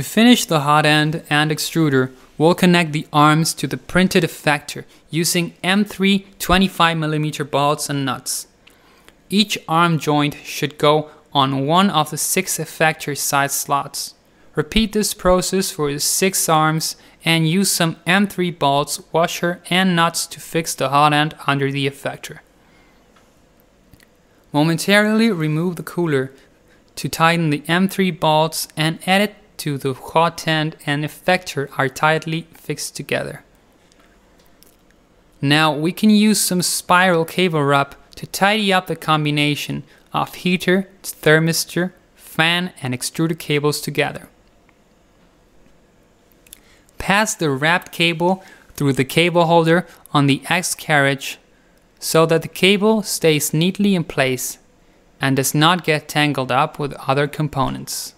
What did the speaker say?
To finish the hot end and extruder, we'll connect the arms to the printed effector using M3 25mm bolts and nuts. Each arm joint should go on one of the six effector side slots. Repeat this process for the six arms and use some M3 bolts, washer and nuts to fix the hot end under the effector. Momentarily remove the cooler to tighten the M3 bolts and add it to the hot end and effector are tightly fixed together. Now we can use some spiral cable wrap to tidy up the combination of heater, thermistor, fan and extruder cables together. Pass the wrapped cable through the cable holder on the X carriage so that the cable stays neatly in place and does not get tangled up with other components.